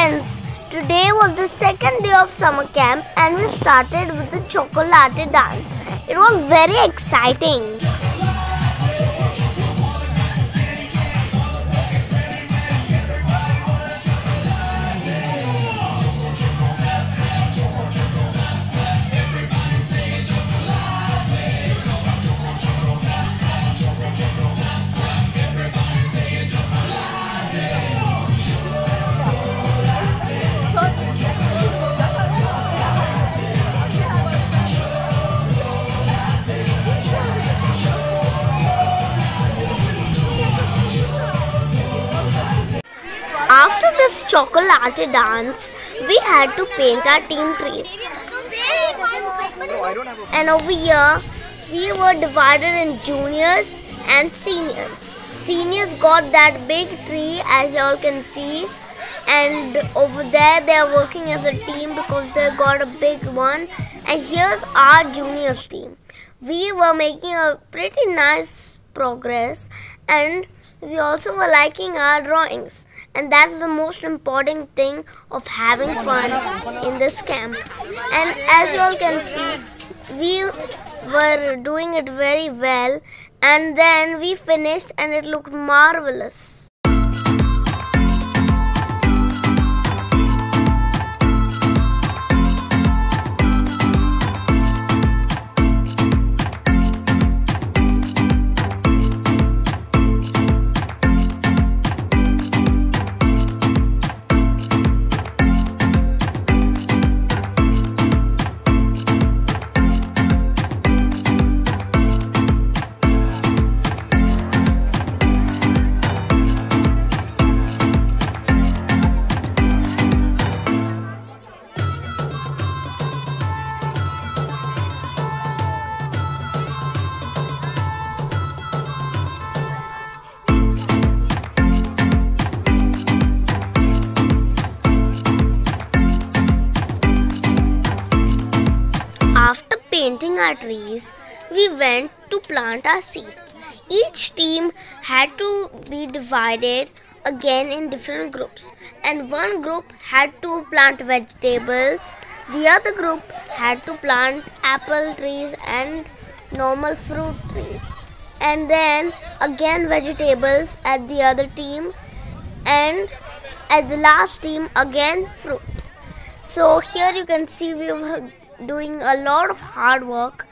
friends, today was the second day of summer camp and we started with the chocolate dance. It was very exciting. This chocolate dance, we had to paint our team trees. And over here, we were divided in juniors and seniors. Seniors got that big tree as y'all can see and over there they are working as a team because they got a big one and here's our juniors team we were making a pretty nice progress and we also were liking our drawings and that's the most important thing of having fun in this camp. And as you all can see we were doing it very well and then we finished and it looked marvelous painting our trees, we went to plant our seeds. Each team had to be divided again in different groups, and one group had to plant vegetables, the other group had to plant apple trees and normal fruit trees, and then again vegetables at the other team, and at the last team again fruits. So here you can see we were doing a lot of hard work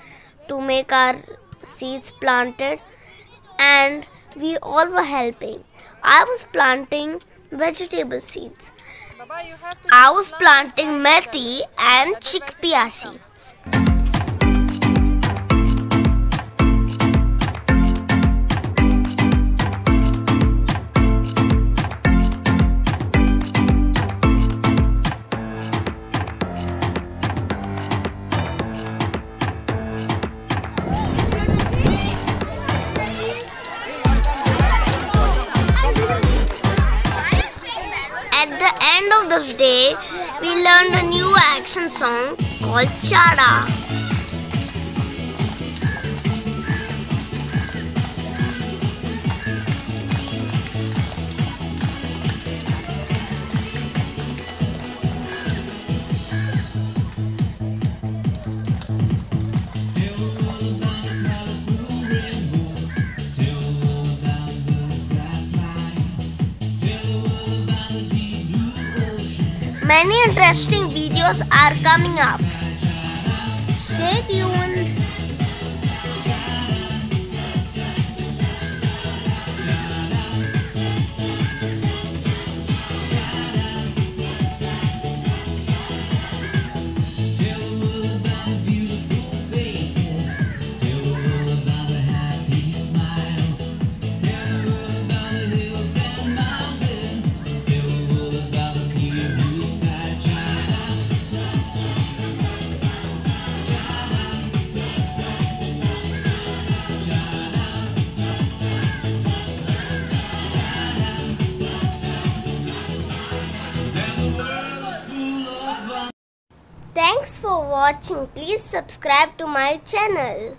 to make our seeds planted and we all were helping. I was planting vegetable seeds. I was planting methi and chickpea seeds. Of this day, we learned a new action song called Chada. Many interesting videos are coming up. Thanks for watching. Please subscribe to my channel.